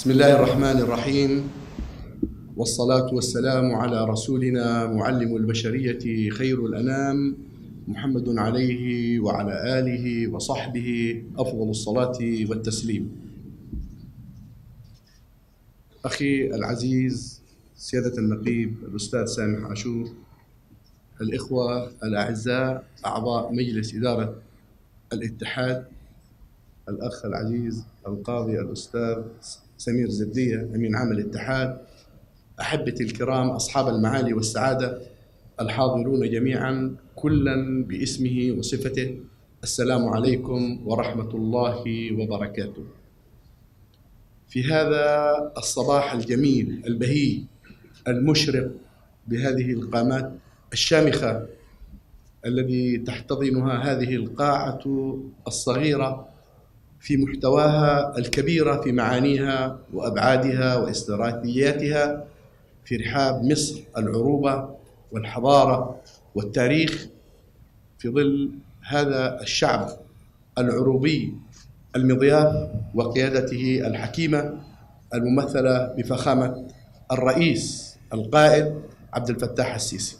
بسم الله الرحمن الرحيم. والصلاة والسلام على رسولنا معلم البشرية خير الأنام محمد عليه وعلى آله وصحبه أفضل الصلاة والتسليم. أخي العزيز سيادة النقيب الأستاذ سامح عاشور الإخوة الأعزاء أعضاء مجلس إدارة الاتحاد الأخ العزيز القاضي الأستاذ سمير زبدية أمين عام الاتحاد. أحبتي الكرام أصحاب المعالي والسعادة الحاضرون جميعا كلا باسمه وصفته. السلام عليكم ورحمة الله وبركاته. في هذا الصباح الجميل البهي المشرق بهذه القامات الشامخة الذي تحتضنها هذه القاعة الصغيرة في محتواها الكبيرة في معانيها وأبعادها واستراتيجياتها في رحاب مصر العروبة والحضارة والتاريخ في ظل هذا الشعب العروبي المضياف وقيادته الحكيمة الممثلة بفخامة الرئيس القائد عبد الفتاح السيسي.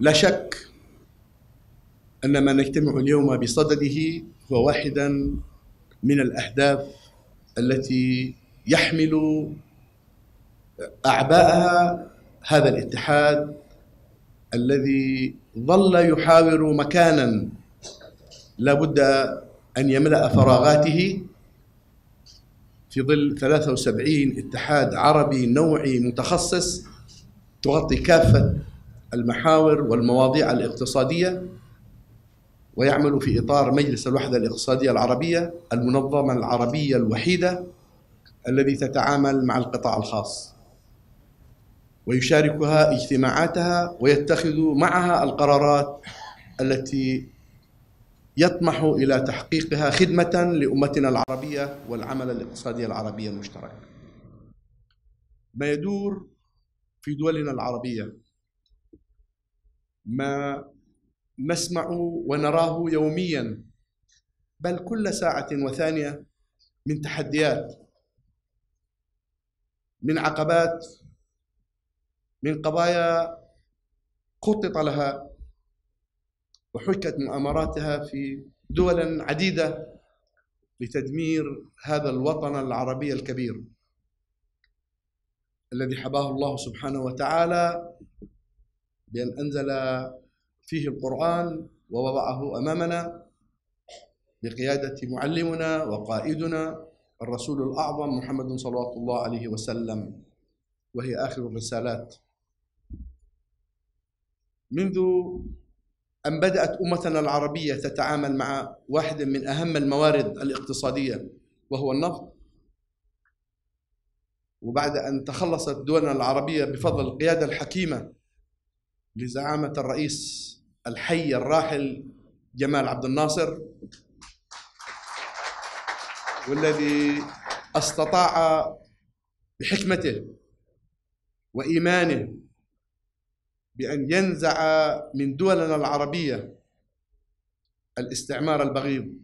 لا شك أن ما نجتمع اليوم بصدده هو واحدا من الأهداف التي يحمل أعباءها هذا الاتحاد الذي ظل يحاور مكانا لا بد أن يملأ فراغاته في ظل 73 اتحاد عربي نوعي متخصص تغطي كافة المحاور والمواضيع الاقتصادية ويعمل في إطار مجلس الوحدة الاقتصادية العربية المنظمة العربية الوحيدة الذي تتعامل مع القطاع الخاص. ويشاركها اجتماعاتها ويتخذ معها القرارات التي يطمح إلى تحقيقها خدمة لأمتنا العربية والعمل الاقتصادي العربي المشترك. ما يدور في دولنا العربية ما نسمع ونراه يوميا بل كل ساعة وثانية من تحديات من عقبات من قضايا خطط لها وحكت مؤامراتها في دول عديدة لتدمير هذا الوطن العربي الكبير الذي حباه الله سبحانه وتعالى بأن أنزل فيه القرآن ووضعه أمامنا بقيادة معلمنا وقائدنا الرسول الأعظم محمد صلوات الله عليه وسلم وهي آخر الرسالات. منذ أن بدأت أمتنا العربية تتعامل مع واحد من أهم الموارد الاقتصادية وهو النفط. وبعد أن تخلصت دولنا العربية بفضل القيادة الحكيمة لزعامة الرئيس الحي الراحل جمال عبد الناصر والذي استطاع بحكمته وإيمانه بأن ينزع من دولنا العربية الاستعمار البغيض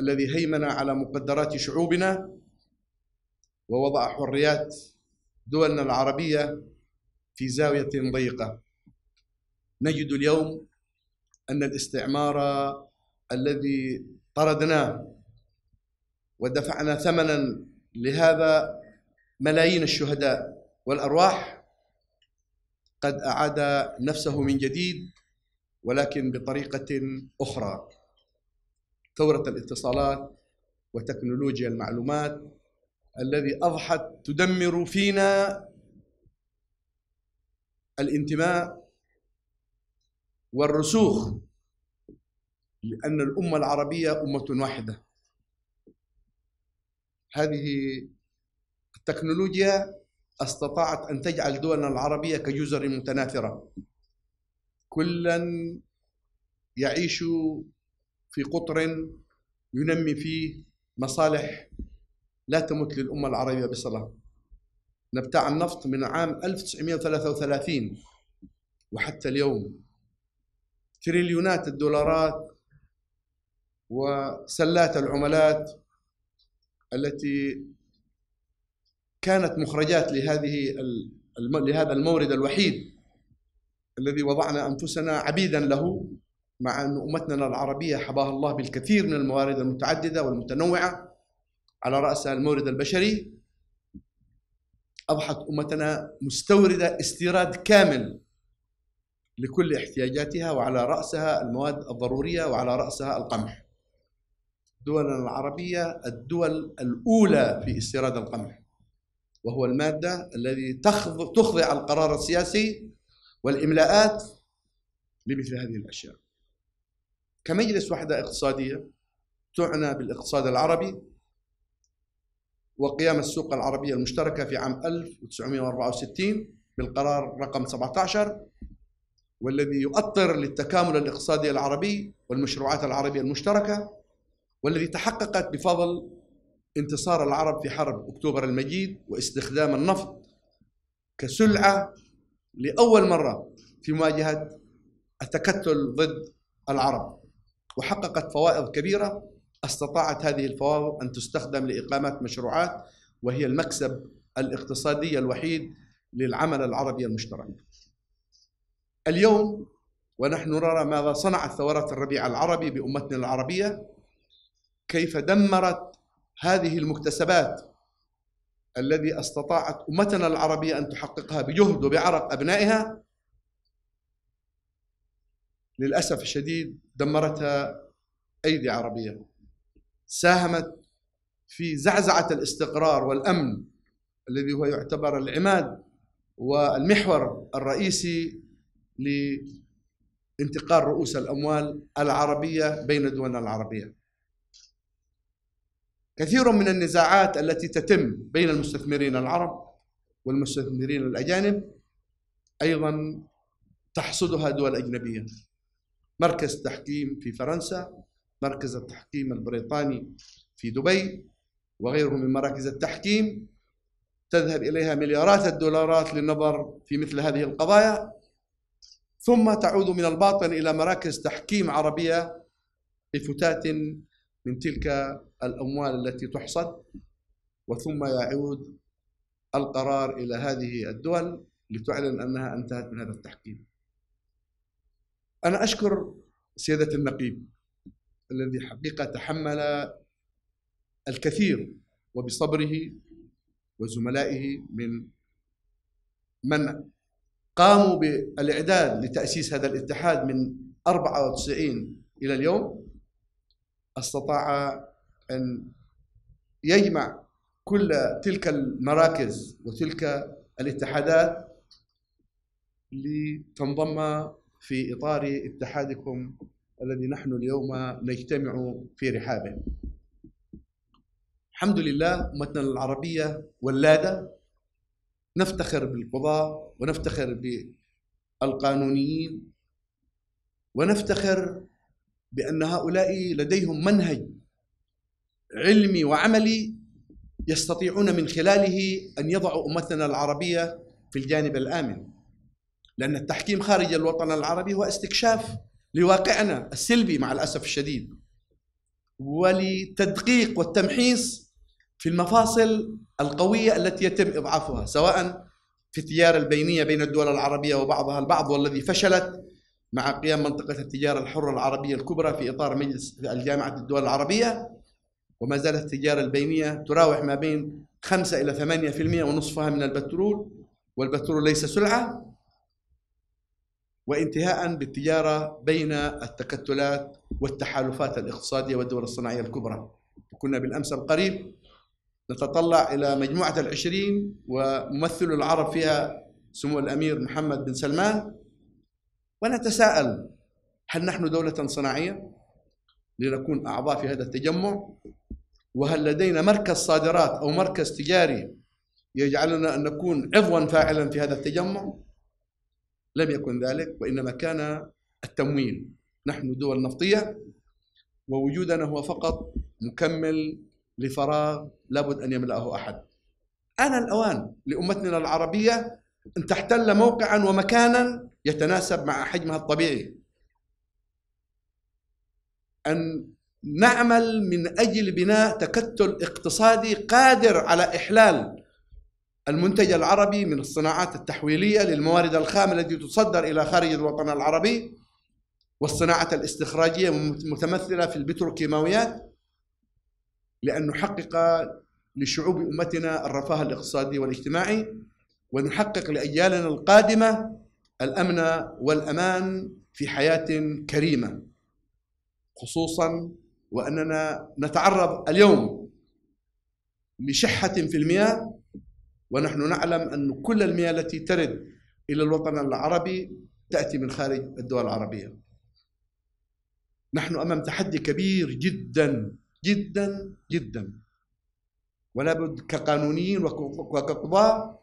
الذي هيمن على مقدرات شعوبنا ووضع حريات دولنا العربية في زاوية ضيقة. نجد اليوم أن الاستعمار الذي طردناه ودفعنا ثمنا لهذا ملايين الشهداء والأرواح قد أعاد نفسه من جديد ولكن بطريقة أخرى. ثورة الاتصالات وتكنولوجيا المعلومات الذي أضحت تدمر فينا الانتماء والرسوخ لأن الأمة العربية أمة واحدة. هذه التكنولوجيا استطاعت أن تجعل دولنا العربية كجزر متناثرة. كلا يعيش في قطر ينمي فيه مصالح لا تمت للأمة العربية بصلة نبتاع النفط من عام 1933 وحتى اليوم تريليونات الدولارات وسلات العملات التي كانت مخرجات لهذه لهذا المورد الوحيد الذي وضعنا أنفسنا عبيدا له مع أن أمتنا العربية حباها الله بالكثير من الموارد المتعددة والمتنوعة. على راسها المورد البشري أضحت أمتنا مستوردة استيراد كامل لكل احتياجاتها وعلى رأسها المواد الضرورية وعلى رأسها القمح. دولنا العربية الدول الأولى في استيراد القمح. وهو المادة الذي تخضع القرار السياسي والإملاءات لمثل هذه الأشياء. كمجلس وحدة اقتصادية تعنى بالاقتصاد العربي وقيام السوق العربية المشتركة في عام 1964 بالقرار رقم 17 والذي يؤطر للتكامل الاقتصادي العربي والمشروعات العربية المشتركة والذي تحققت بفضل انتصار العرب في حرب أكتوبر المجيد واستخدام النفط كسلعة لأول مرة في مواجهة التكتل ضد العرب وحققت فوائد كبيرة استطاعت هذه الفوائد أن تستخدم لاقامه مشروعات وهي المكسب الاقتصادي الوحيد للعمل العربي المشترك. اليوم ونحن نرى ماذا صنعت ثورات الربيع العربي بأمتنا العربية كيف دمرت هذه المكتسبات الذي استطاعت أمتنا العربية أن تحققها بجهد وبعرق أبنائها. للأسف الشديد دمرتها أيدي عربية. ساهمت في زعزعة الاستقرار والأمن الذي هو يعتبر العماد والمحور الرئيسي لانتقال رؤوس الأموال العربية بين دولنا العربية. كثير من النزاعات التي تتم بين المستثمرين العرب والمستثمرين الأجانب أيضا تحصدها دول أجنبية. مركز تحكيم في فرنسا، مركز التحكيم البريطاني في دبي وغيره من مراكز التحكيم تذهب إليها مليارات الدولارات للنظر في مثل هذه القضايا ثم تعود من الباطن إلى مراكز تحكيم عربية بفتات من تلك الأموال التي تحصد وثم يعود القرار إلى هذه الدول لتعلن أنها انتهت من هذا التحكيم. أنا أشكر سيادة النقيب الذي حقيقة تحمل الكثير وبصبره وزملائه من من قاموا بالإعداد لتأسيس هذا الاتحاد من 94 إلى اليوم استطاع أن يجمع كل تلك المراكز وتلك الاتحادات لتنضم في إطار اتحادكم الذي نحن اليوم نجتمع في رحابه. الحمد لله أمتنا العربية ولادة نفتخر بالقضاة ونفتخر بالقانونيين ونفتخر بأن هؤلاء لديهم منهج علمي وعملي يستطيعون من خلاله أن يضعوا أمتنا العربية في الجانب الآمن. لأن التحكيم خارج الوطن العربي هو استكشاف لواقعنا السلبي مع الأسف الشديد ولتدقيق والتمحيص في المفاصل القوية التي يتم إضعافها سواء في التجارة البينية بين الدول العربية وبعضها البعض والذي فشلت مع قيام منطقة التجارة الحرة العربية الكبرى في إطار مجلس الجامعة الدول العربية. وما زالت التجارة البينية تراوح ما بين 5 إلى 8% ونصفها من البترول والبترول ليس سلعة. وانتهاء بالتجارة بين التكتلات والتحالفات الاقتصادية والدول الصناعية الكبرى. كنا بالأمس القريب نتطلع إلى مجموعة العشرين وممثل العرب فيها سمو الأمير محمد بن سلمان. ونتساءل هل نحن دولة صناعية لنكون أعضاء في هذا التجمع؟ وهل لدينا مركز صادرات أو مركز تجاري يجعلنا أن نكون عضوا فاعلا في هذا التجمع؟ لم يكن ذلك وإنما كان التمويل نحن دول نفطية ووجودنا هو فقط مكمل لفراغ لابد أن يملأه أحد. آن الأوان لأمتنا العربية أن تحتل موقعا ومكانا يتناسب مع حجمها الطبيعي. أن نعمل من أجل بناء تكتل اقتصادي قادر على إحلال المنتج العربي من الصناعات التحويلية للموارد الخام التي تصدر إلى خارج الوطن العربي والصناعة الاستخراجية متمثلة في البتروكيماويات لأن نحقق لشعوب أمتنا الرفاه الاقتصادي والاجتماعي ونحقق لاجيالنا القادمة الأمن والأمان في حياة كريمة خصوصا وأننا نتعرض اليوم لشحة في المياه ونحن نعلم أن كل المياه التي ترد إلى الوطن العربي تأتي من خارج الدول العربية. نحن أمام تحدي كبير جدا جدا جدا ولا بد كقانونيين وكقضاة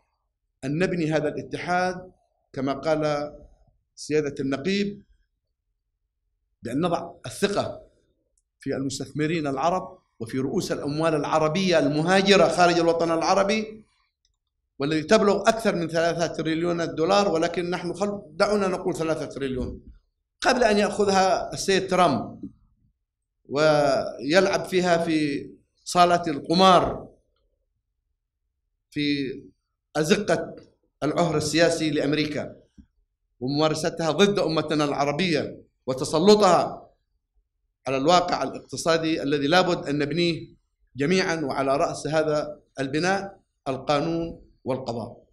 أن نبني هذا الاتحاد كما قال سيادة النقيب بأن نضع الثقة في المستثمرين العرب وفي رؤوس الأموال العربية المهاجرة خارج الوطن العربي والذي تبلغ أكثر من ثلاثة تريليون دولار ولكن نحن. دعونا نقول ثلاثة تريليون قبل أن يأخذها السيد ترامب ويلعب فيها في صالة القمار في أزقة العهر السياسي لأمريكا وممارستها ضد أمتنا العربية وتسلطها على الواقع الاقتصادي الذي لابد أن نبنيه جميعا وعلى رأس هذا البناء القانون والقضاء.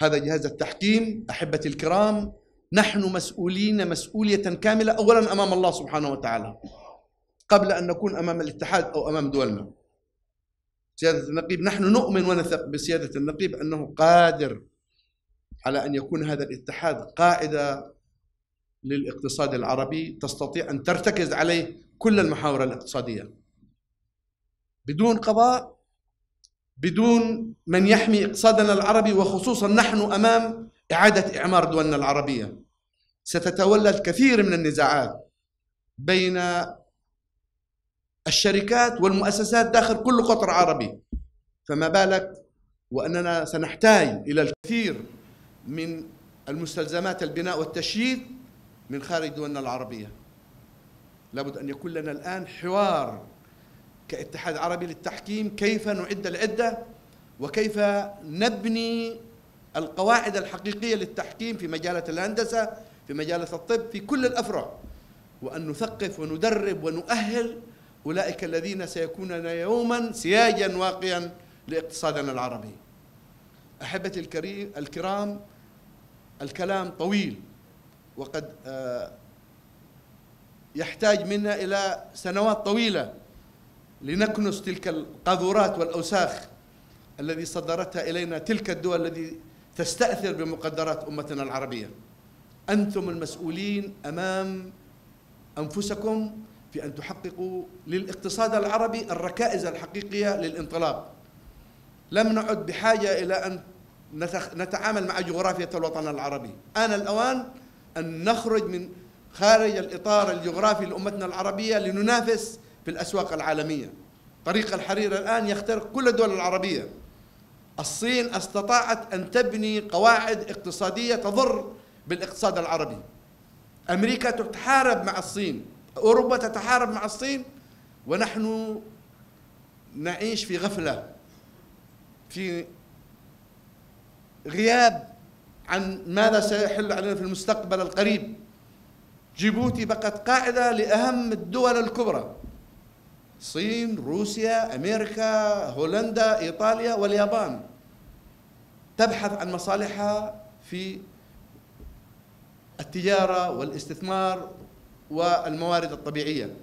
هذا جهاز التحكيم أحبتي الكرام نحن مسؤولين مسؤولية كاملة أولا أمام الله سبحانه وتعالى. قبل أن نكون أمام الاتحاد أو أمام دولنا. سيادة النقيب نحن نؤمن ونثق بسيادة النقيب أنه قادر على أن يكون هذا الاتحاد قاعدة للاقتصاد العربي تستطيع أن ترتكز عليه كل المحاور الاقتصادية. بدون قضاء بدون من يحمي اقتصادنا العربي وخصوصا نحن أمام إعادة إعمار دولنا العربية. ستتولد كثير من النزاعات بين الشركات والمؤسسات داخل كل قطر عربي. فما بالك وأننا سنحتاج إلى الكثير من المستلزمات البناء والتشييد من خارج دولنا العربية. لابد أن يكون لنا الآن حوار كاتحاد عربي للتحكيم كيف نعد العدة وكيف نبني القواعد الحقيقية للتحكيم في مجالات الهندسة في مجالات الطب في كل الافرع وأن نثقف وندرب ونؤهل أولئك الذين سيكونون يوما سياجا واقيا لاقتصادنا العربي. أحبتي الكريم الكرام الكلام طويل وقد آه، يحتاج منا إلى سنوات طويلة لنكنس تلك القاذورات والأوساخ الذي صدرتها إلينا تلك الدول التي تستأثر بمقدرات أمتنا العربية. أنتم المسؤولين أمام أنفسكم في أن تحققوا للاقتصاد العربي الركائز الحقيقية للانطلاق. لم نعد بحاجة إلى أن نتعامل مع جغرافية الوطن العربي. آن الأوان أن نخرج من خارج الإطار الجغرافي لأمتنا العربية لننافس في الأسواق العالمية. طريق الحرير الآن يخترق كل الدول العربية. الصين استطاعت أن تبني قواعد اقتصادية تضر بالإقتصاد العربي. أمريكا تتحارب مع الصين. أوروبا تتحارب مع الصين ونحن نعيش في غفلة في غياب عن ماذا سيحل علينا في المستقبل القريب. جيبوتي بقت قاعدة لأهم الدول الكبرى. الصين روسيا أمريكا هولندا إيطاليا واليابان تبحث عن مصالحها في التجارة والاستثمار والموارد الطبيعية.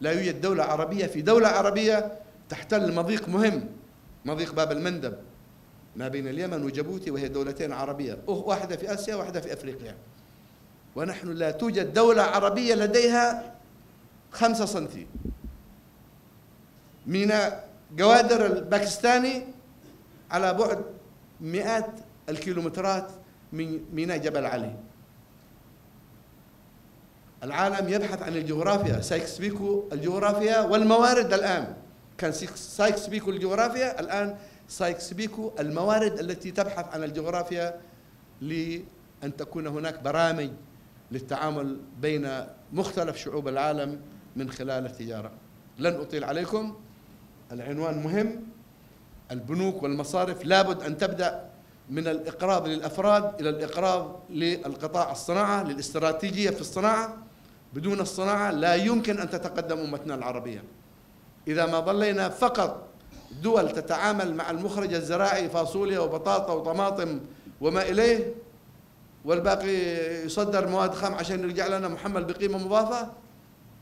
لا يوجد دولة عربية في دولة عربية تحتل مضيق مهم مضيق باب المندب ما بين اليمن وجيبوتي وهي دولتين عربية واحدة في آسيا واحدة في أفريقيا. ونحن لا توجد دولة عربية لديها خمسة سنتي. ميناء جوادر الباكستاني على بعد مئات الكيلومترات من ميناء جبل علي. العالم يبحث عن الجغرافيا. سايكس بيكو الجغرافيا والموارد الآن. كان سايكس بيكو الجغرافيا الآن سايكس بيكو الموارد التي تبحث عن الجغرافيا لأن تكون هناك برامج للتعامل بين مختلف شعوب العالم من خلال التجارة. لن أطيل عليكم. العنوان مهم. البنوك والمصارف لابد أن تبدأ من الإقراض للأفراد إلى الإقراض للقطاع الصناعة للاستراتيجية في الصناعة. بدون الصناعة لا يمكن أن تتقدم أمتنا العربية. إذا ما ظلينا فقط دول تتعامل مع المخرج الزراعي فاصوليا وبطاطا وطماطم وما إليه والباقي يصدر مواد خام عشان يرجع لنا محمل بقيمة مضافة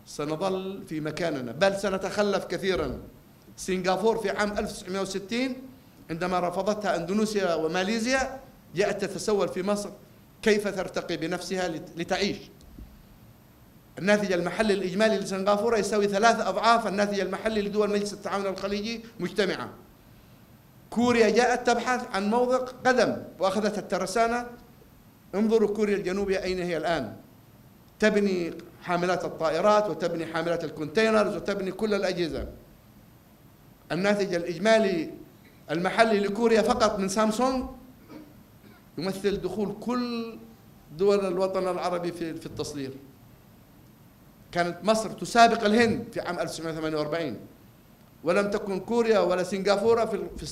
سنظل في مكاننا. بل سنتخلف كثيرا. سنغافور في عام 1960 عندما رفضتها إندونيسيا وماليزيا جاءت تتسول في مصر. كيف ترتقي بنفسها لتعيش؟ الناتج المحلي الإجمالي لسنغافورة يساوي ثلاث أضعاف الناتج المحلي لدول مجلس التعاون الخليجي مجتمعة. كوريا جاءت تبحث عن موضع قدم وأخذت الترسانة. انظروا كوريا الجنوبية أين هي الآن. تبني حاملات الطائرات وتبني حاملات الكونتينرز وتبني كل الأجهزة. الناتج الإجمالي المحلي لكوريا فقط من سامسونج يمثل دخول كل دول الوطن العربي في التصدير. كانت مصر تسابق الهند في عام 1948 ولم تكن كوريا ولا سنغافورة في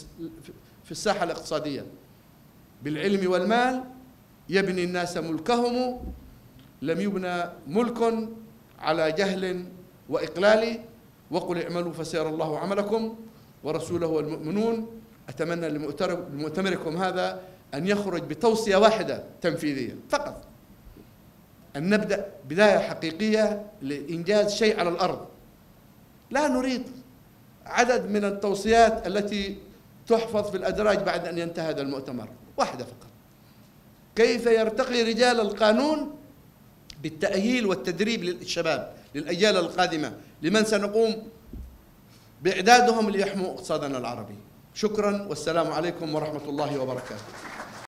في الساحة الاقتصادية. بالعلم والمال يبني الناس ملكهم لم يبنى ملك على جهل وإقلال وقل اعملوا فسيرى الله عملكم ورسوله والمؤمنون. أتمنى لمؤتمركم هذا أن يخرج بتوصية واحدة تنفيذية فقط. أن نبدأ بداية حقيقية لإنجاز شيء على الأرض. لا نريد عدد من التوصيات التي تحفظ في الأدراج بعد أن ينتهي هذا المؤتمر واحدة فقط. كيف يرتقي رجال القانون بالتأهيل والتدريب للشباب للأجيال القادمة؟ لمن سنقوم بإعدادهم ليحموا اقتصادنا العربي؟ شكرا والسلام عليكم ورحمة الله وبركاته.